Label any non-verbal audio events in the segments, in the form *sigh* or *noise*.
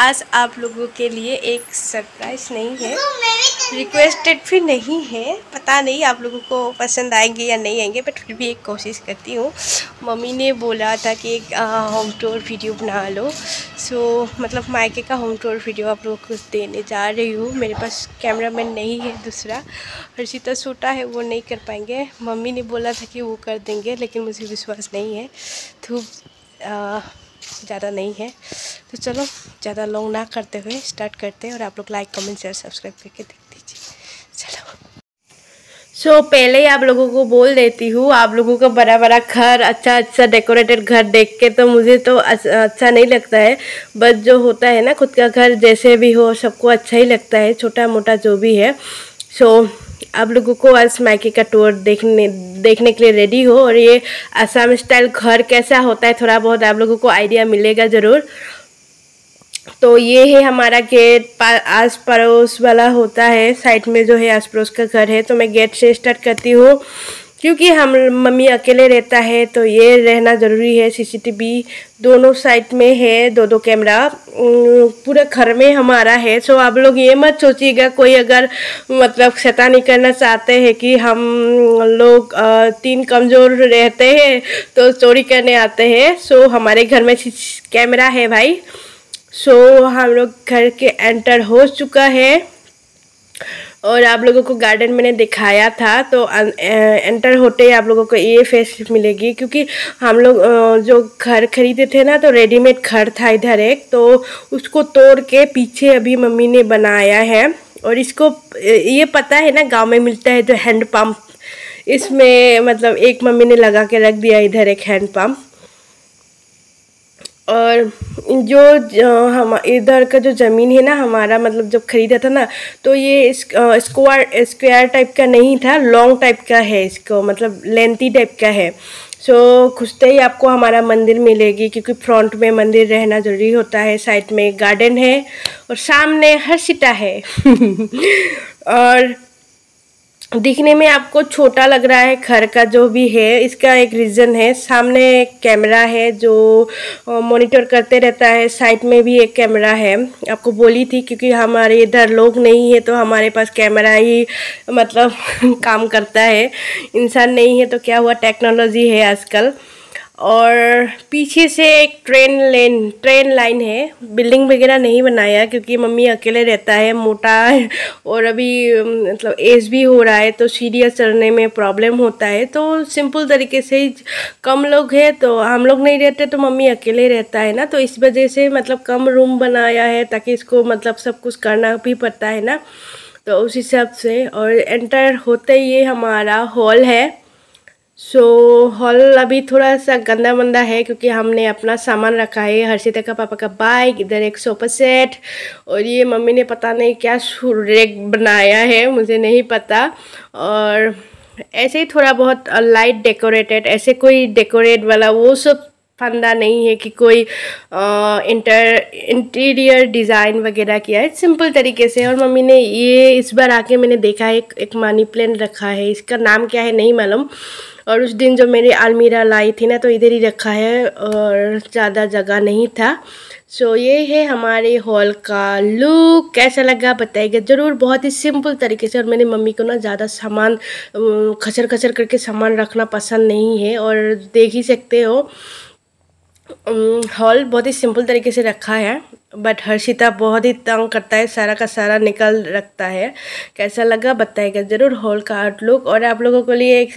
आज आप लोगों के लिए एक सरप्राइज़ नहीं है। रिक्वेस्टेड भी नहीं है। पता नहीं आप लोगों को पसंद आएँगे या नहीं आएँगे बट फिर भी एक कोशिश करती हूँ। मम्मी ने बोला था कि एक होम टूर वीडियो बना लो। सो मतलब मायके का होम टूर वीडियो आप लोगों को देने जा रही हूँ। मेरे पास कैमरामैन नहीं है दूसरा। हर्षिता छोटा है वो नहीं कर पाएँगे। मम्मी ने बोला था कि वो कर देंगे लेकिन मुझे विश्वास नहीं है। धूप ज़्यादा नहीं है। तो चलो ज़्यादा लॉन्ग ना करते हुए स्टार्ट करते हैं और आप लोग लाइक कमेंट शेयर सब्सक्राइब करके देख दीजिए। चलो। सो so, पहले ही आप लोगों को बोल देती हूँ आप लोगों का बड़ा बड़ा घर अच्छा अच्छा डेकोरेटेड घर देख के तो मुझे तो अच्छा नहीं लगता है। बस जो होता है ना खुद का घर जैसे भी हो सबको अच्छा ही लगता है छोटा मोटा जो भी है। सो so, आप लोगों को आज मायके का टूर देखने देखने के लिए रेडी हो और ये असम स्टाइल घर कैसा होता है, थोड़ा बहुत आप लोगों को आइडिया मिलेगा ज़रूर। तो ये है हमारा गेट आस पड़ोस वाला होता है साइड में जो है आस पड़ोस का घर है। तो मैं गेट से स्टार्ट करती हूँ। क्योंकि हम मम्मी अकेले रहता है तो ये रहना ज़रूरी है। सीसीटीवी दोनों साइड में है दो दो कैमरा पूरे घर में हमारा है। सो आप लोग ये मत सोचिएगा, कोई अगर मतलब शैतानी करना चाहते हैं कि हम लोग तीन कमज़ोर रहते हैं तो चोरी करने आते हैं। सो हमारे घर में कैमरा है भाई। सो हम लोग घर के एंटर हो चुका है। और आप लोगों को गार्डन मैंने दिखाया था तो एंटर होते ही आप लोगों को ये फेस मिलेगी, क्योंकि हम लोग जो घर खरीदे थे ना तो रेडीमेड घर था इधर एक तो उसको तोड़ के पीछे अभी मम्मी ने बनाया है, और इसको ये पता है ना, गाँव में मिलता है जो हैंड पम्प इसमें मतलब एक मम्मी ने लगा के रख दिया इधर एक हैंड पम्प और जो हम इधर का जो ज़मीन है ना हमारा मतलब जब ख़रीदा था ना तो ये स्क्वायर स्क्वायर टाइप का नहीं था लॉन्ग टाइप का है इसको मतलब लेंथी टाइप का है। सो so, खुजते ही आपको हमारा मंदिर मिलेगी क्योंकि फ्रंट में मंदिर रहना ज़रूरी होता है साइड में गार्डन है और सामने हर्षिता है। *laughs* और दिखने में आपको छोटा लग रहा है, घर का जो भी है, इसका एक रीज़न है। सामने एक कैमरा है जो मॉनिटर करते रहता है। साइड में भी एक कैमरा है। आपको बोली थी क्योंकि हमारे इधर लोग नहीं है तो हमारे पास कैमरा ही मतलब *laughs* काम करता है। इंसान नहीं है तो क्या हुआ? टेक्नोलॉजी है आजकल। और पीछे से एक ट्रेन लेन, ट्रेन लाइन है। बिल्डिंग वगैरह नहीं बनाया क्योंकि मम्मी अकेले रहता है, मोटा है और अभी मतलब एज भी हो रहा है तो सीढ़ियाँ चढ़ने में प्रॉब्लम होता है। तो सिंपल तरीके से ही कम लोग हैं तो हम लोग नहीं रहते तो मम्मी अकेले रहता है ना। तो इस वजह से मतलब कम रूम बनाया है ताकि इसको मतलब सब कुछ करना भी पड़ता है ना। तो उस हिसाब से और एंटर होते ही हमारा हॉल है। सो so, हॉल अभी थोड़ा सा गंदा मंदा है क्योंकि हमने अपना सामान रखा है। हर्षिता का पापा का बाइक इधर एक सोफा सेट और ये मम्मी ने पता नहीं क्या रेक बनाया है मुझे नहीं पता। और ऐसे ही थोड़ा बहुत लाइट डेकोरेटेड ऐसे कोई डेकोरेट वाला वो सब फंदा नहीं है कि कोई इंटर इंटीरियर डिज़ाइन वगैरह किया है। सिंपल तरीके से और मम्मी ने ये इस बार आके मैंने देखा है एक, एक मनी प्लान रखा है। इसका नाम क्या है नहीं मालूम। और उस दिन जो मेरी अलमीरा लाई थी ना तो इधर ही रखा है और ज़्यादा जगह नहीं था। सो so, ये है हमारे हॉल का लुक कैसा लगा बताइएगा? ज़रूर बहुत ही सिंपल तरीके से। और मेरी मम्मी को ना ज़्यादा सामान खचर खचर करके सामान रखना पसंद नहीं है और देख ही सकते हो। हॉल बहुत ही सिंपल तरीके से रखा है। बट हर्षिता बहुत ही तंग करता है सारा का सारा निकल रखता है। कैसा लगा बताएगा ज़रूर हॉल का आउटलुक और आप लोगों के लिए एक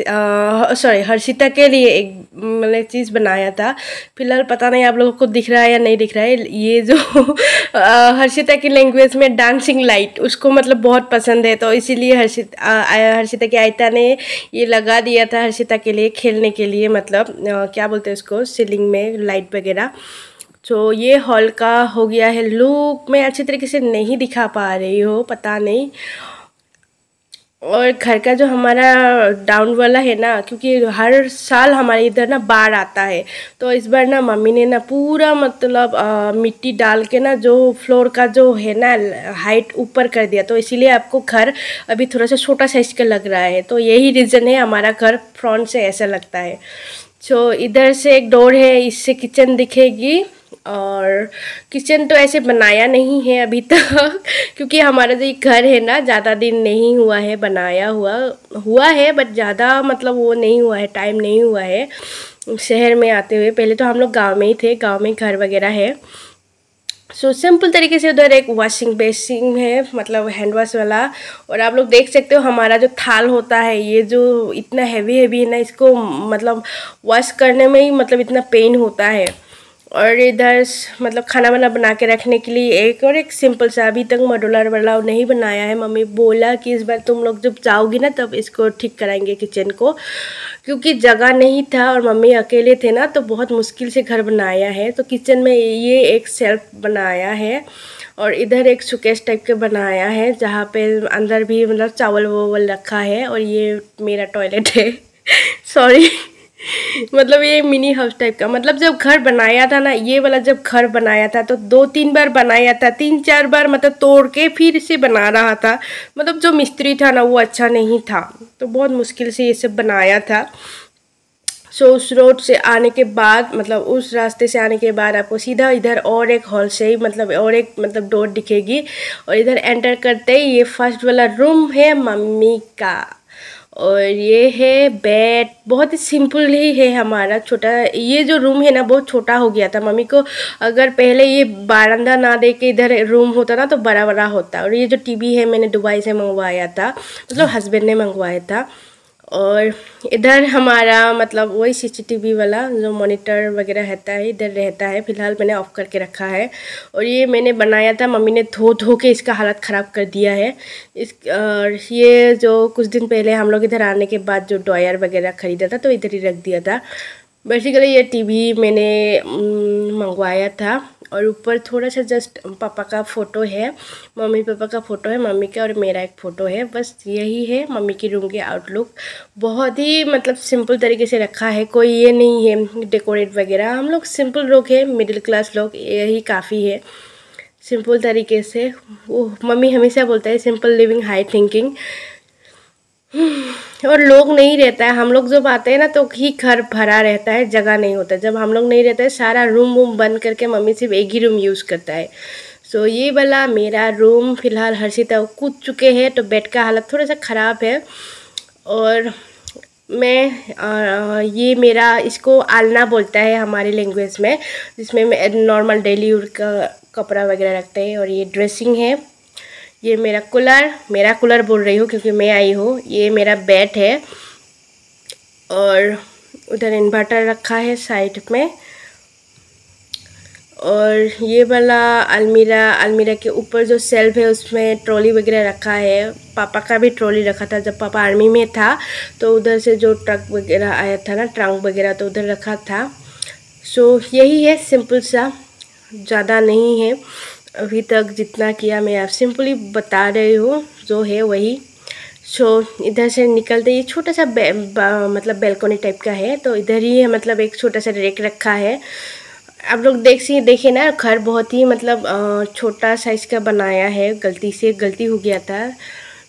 सॉरी हर्षिता के लिए एक मतलब चीज़ बनाया था। फ़िलहाल पता नहीं आप लोगों को दिख रहा है या नहीं दिख रहा है। ये जो *laughs* हर्षिता की लैंग्वेज में डांसिंग लाइट उसको मतलब बहुत पसंद है। तो इसीलिए हर्षिता हर्षिता की आयता ने ये लगा दिया था हर्षिता के लिए खेलने के लिए मतलब आ, क्या बोलते हैं उसको सीलिंग में लाइट वगैरह। तो ये हॉल का हो गया है। लुक मैं अच्छे तरीके से नहीं दिखा पा रही हूँ पता नहीं। और घर का जो हमारा डाउन वाला है ना क्योंकि हर साल हमारे इधर ना बाढ़ आता है तो इस बार ना मम्मी ने ना पूरा मतलब आ, मिट्टी डाल के ना जो फ्लोर का जो है ना हाइट ऊपर कर दिया। तो इसीलिए आपको घर अभी थोड़ा सा छोटा साइज़ का लग रहा है। तो यही रीज़न है हमारा घर फ्रंट से ऐसा लगता है। सो इधर से एक डोर है इससे किचन दिखेगी। और किचन तो ऐसे बनाया नहीं है अभी तक *laughs* क्योंकि हमारा जो घर है ना ज़्यादा दिन नहीं हुआ है बनाया हुआ हुआ है बट ज़्यादा मतलब वो नहीं हुआ है टाइम नहीं हुआ है शहर में आते हुए। पहले तो हम लोग गाँव में ही थे गाँव में घर वगैरह है। सो so, सिंपल तरीके से उधर एक वॉशिंग बेसिन है मतलब हैंड वॉश वाला। और आप लोग देख सकते हो हमारा जो थाल होता है ये जो इतना हैवी हैवी है ना इसको मतलब वॉश करने में ही मतलब इतना पेन होता है। और इधर मतलब खाना वाना बना के रखने के लिए एक और एक सिंपल सा, अभी तक मडोलर वाला नहीं बनाया है। मम्मी बोला कि इस बार तुम लोग जब जाओगी ना, तब इसको ठीक कराएँगे किचन को। क्योंकि जगह नहीं था और मम्मी अकेले थे ना तो बहुत मुश्किल से घर बनाया है। तो किचन में ये एक सेल्फ बनाया है और इधर एक सुकेश टाइप के बनाया है, जहाँ पे अंदर भी मतलब चावल वावल रखा है और ये मेरा टॉयलेट है। *laughs* सॉरी। मतलब ये मिनी हाउस टाइप का। मतलब जब घर बनाया था ना, ये वाला जब घर बनाया था तो दो तीन बार बनाया था, तीन चार बार मतलब तोड़ के फिर इसे बना रहा था। मतलब जो मिस्त्री था ना, वो अच्छा नहीं था। तो बहुत मुश्किल से ये सब बनाया था। सो उस रोड से आने के बाद मतलब उस रास्ते से आने के बाद आपको सीधा इधर और एक हॉल से ही मतलब और एक मतलब डोर दिखेगी। और इधर एंटर करते ही ये फ़र्स्ट वाला रूम है मम्मी का। और ये है बेड बहुत ही सिंपल ही है हमारा छोटा ये जो रूम है ना बहुत छोटा हो गया था। मम्मी को अगर पहले ये बारंदा ना दे के इधर रूम होता ना तो बड़ा बड़ा होता। और ये जो टीवी है मैंने दुबई से मंगवाया था मतलब हस्बैंड ने मंगवाया था। और इधर हमारा मतलब वही सीसीटीवी वाला जो मॉनिटर वगैरह रहता है, इधर रहता है, फ़िलहाल मैंने ऑफ़ करके रखा है। और ये मैंने बनाया था, मम्मी ने धो धो के इसका हालत ख़राब कर दिया है। इस, और ये जो कुछ दिन पहले हम लोग इधर आने के बाद जो ड्रॉयर वगैरह ख़रीदा था तो इधर ही रख दिया था। बेसिकली ये टीवी मैंने मंगवाया था। और ऊपर थोड़ा सा जस्ट पापा का फ़ोटो है, मम्मी पापा का फ़ोटो है, मम्मी का और मेरा एक फ़ोटो है, बस यही है मम्मी की रूम की आउटलुक बहुत ही मतलब सिंपल तरीके से रखा है, कोई ये नहीं है डेकोरेट वगैरह। हम लोग सिंपल लोग हैं मिडिल क्लास लोग, यही काफ़ी है। सिंपल तरीके से, वो मम्मी हमेशा बोलता है सिंपल लिविंग हाई थिंकिंग और लोग नहीं रहता है। हम लोग जब आते हैं ना तो ही घर भरा रहता है जगह नहीं होता जब हम लोग नहीं रहते सारा रूम वूम बंद करके मम्मी सिर्फ़ एक ही रूम यूज़ करता है। सो so, ये वाला मेरा रूम फ़िलहाल हर्षिता कूद चुके हैं तो बेड का हालत थोड़ा सा ख़राब है। और मैं आ, ये मेरा इसको आलना बोलता है हमारे लैंग्वेज में जिसमें मैं नॉर्मल डेली का कपड़ा वगैरह रखते हैं और ये ड्रेसिंग है। ये मेरा कूलर मेरा कूलर बोल रही हूँ क्योंकि मैं आई हूँ। ये मेरा बैट है और उधर इन्वर्टर रखा है साइड में। और ये वाला अलमीरा अलमीरा के ऊपर जो सेल्फ है उसमें ट्रॉली वगैरह रखा है। पापा का भी ट्रॉली रखा था जब पापा आर्मी में था तो उधर से जो ट्रक वगैरह आया था ना ट्रंक वगैरह तो उधर रखा था। सो so, यही है सिंपल सा ज़्यादा नहीं है। अभी तक जितना किया मैं आप सिंपली बता रही हूँ जो है वही। सो so, इधर से निकलते ये छोटा सा बे, मतलब बेलकोनी टाइप का है तो इधर ही है मतलब एक छोटा सा रेक रखा है। आप लोग देख सी देखे ना घर बहुत ही मतलब छोटा साइज़ का बनाया है गलती से गलती हो गया था।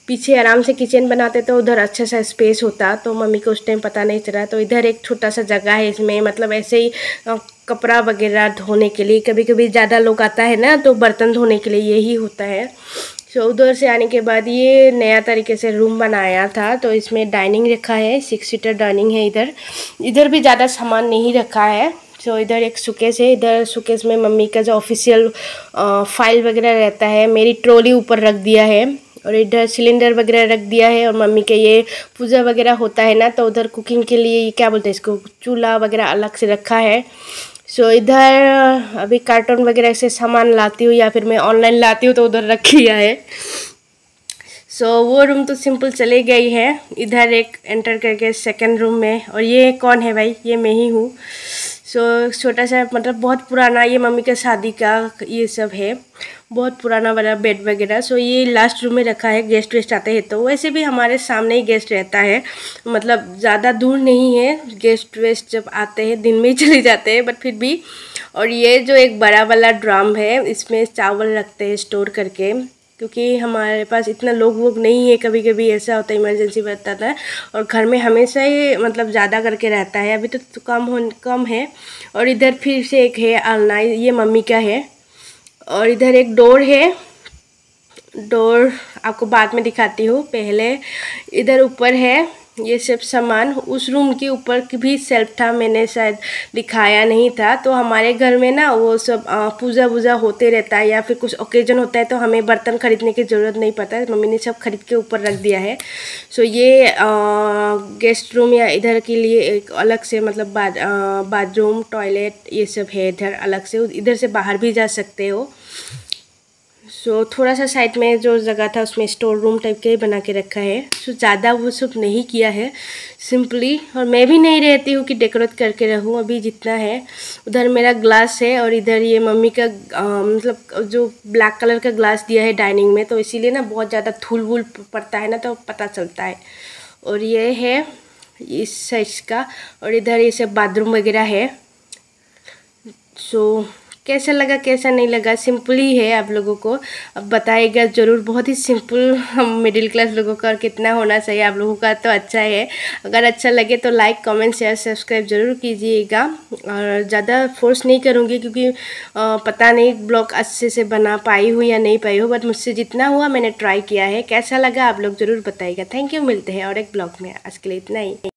पीछे आराम से किचन बनाते तो उधर अच्छा सा स्पेस होता तो मम्मी को उस टाइम पता नहीं चला तो इधर एक छोटा सा जगह है इसमें मतलब ऐसे ही कपड़ा वगैरह धोने के लिए कभी कभी ज़्यादा लोग आता है ना तो बर्तन धोने के लिए यही होता है। सो so, उधर से आने के बाद ये नया तरीके से रूम बनाया था तो इसमें डाइनिंग रखा है सिक्स सीटर डाइनिंग है इधर। इधर भी ज़्यादा सामान नहीं रखा है सो so, इधर एक सुकेस है इधर सुकेस में मम्मी का जो ऑफिशियल फ़ाइल वगैरह रहता है मेरी ट्रॉली ऊपर रख दिया है और इधर सिलेंडर वगैरह रख दिया है और मम्मी के ये पूजा वगैरह होता है ना तो उधर कुकिंग के लिए क्या बोलते हैं इसको चूल्हा वगैरह अलग से रखा है। सो so, इधर अभी कार्टून वगैरह से सामान लाती हूँ या फिर मैं ऑनलाइन लाती हूँ तो उधर रख लिया है। सो so, वो रूम तो सिंपल चले गई है। इधर एक एंटर करके सेकंड रूम में और ये कौन है भाई? ये मैं ही हूँ। सो so, छोटा सा मतलब बहुत पुराना ये मम्मी का शादी का ये सब है। बहुत पुराना वाला बेड वगैरह। सो ये लास्ट रूम में रखा है गेस्ट वेस्ट आते हैं। तो वैसे भी हमारे सामने ही गेस्ट रहता है। मतलब ज़्यादा दूर नहीं है। गेस्ट वेस्ट जब आते हैं दिन में ही *laughs* चले जाते हैं बट फिर भी। और ये जो एक बड़ा वाला ड्राम है इसमें चावल रखते हैं स्टोर करके। क्योंकि हमारे पास इतना लोग वोग नहीं है कभी कभी ऐसा होता है इमरजेंसी बताता है और घर में हमेशा ही मतलब ज़्यादा करके रहता है। अभी तो, तो कम हो कम है और इधर फिर से एक है आलना ये मम्मी का है और इधर एक डोर है। डोर आपको बाद में दिखाती हूँ पहले इधर ऊपर है। ये सब सामान उस रूम के ऊपर भी सेल्फ था, मैंने शायद दिखाया नहीं था। तो हमारे घर में ना वो सब पूजा वूजा होते रहता है या फिर कुछ ओकेजन होता है तो हमें बर्तन खरीदने की ज़रूरत नहीं पड़ता। है मम्मी ने सब खरीद के ऊपर रख दिया है। सो ये गेस्ट रूम या इधर के लिए एक अलग से मतलब बाथरूम टॉयलेट ये सब है इधर अलग से। इधर से बाहर भी जा सकते हो। सो so, थोड़ा सा साइड में जो जगह था उसमें स्टोर रूम टाइप के बना के रखा है। सो so, ज़्यादा वो सब नहीं किया है। सिंपली और मैं भी नहीं रहती हूँ कि डेकोरेट करके रहूँ अभी जितना है। उधर मेरा ग्लास है और इधर ये मम्मी का आ, मतलब जो ब्लैक कलर का ग्लास दिया है डाइनिंग में तो इसीलिए ना बहुत ज़्यादा थूल वूल पड़ता है ना तो पता चलता है। और ये है इस साइज़ का और इधर ये सब बाथरूम वगैरह है। सो so, कैसा लगा, कैसा नहीं लगा सिंपल ही है आप लोगों को। अब बताएगा ज़रूर, बहुत ही सिंपल हम मिडिल क्लास लोगों का और कितना होना चाहिए आप लोगों का तो अच्छा है। अगर अच्छा लगे तो लाइक कमेंट शेयर सब्सक्राइब ज़रूर कीजिएगा। और ज़्यादा फोर्स नहीं करूँगी क्योंकि पता नहीं ब्लॉग अच्छे से बना पाई हूँ या नहीं पाई हूँ बट मुझसे जितना हुआ मैंने ट्राई किया है। कैसा लगा आप लोग ज़रूर बताइएगा। थैंक यू मिलते हैं और एक ब्लॉग में। आज के लिए इतना ही।